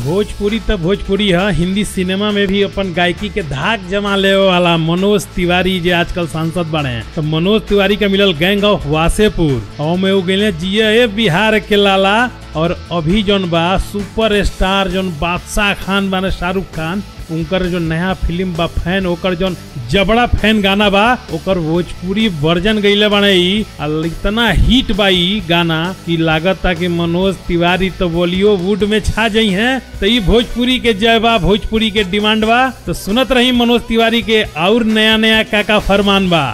भोजपुरी तो भोजपुरी है। हिंदी सिनेमा में भी अपन गायकी के धाक जमा ले वाला मनोज तिवारी जो आजकल सांसद बने। हैं तो मनोज तिवारी का मिलल गैंग ऑफ़ वासेपुर। और में गए जिये बिहार के लाला। और अभी जोन बा सुपर स्टार जौन बादशाह खान बने शाहरुख खान उनकर जो नया फ़िल्म बा फ़ैन, ओकर जो जबड़ा फ़ैन गाना बा, ओकर भोजपुरी वर्जन गईले बने इतना हिट बा ई गाना कि लागत कि मनोज तिवारी तो बॉलीवुड में छा जाई है। तो ई भोजपुरी के जय बा, भोजपुरी के डिमांड बा। तो सुनत रही मनोज तिवारी के और नया नया का का फरमान बा।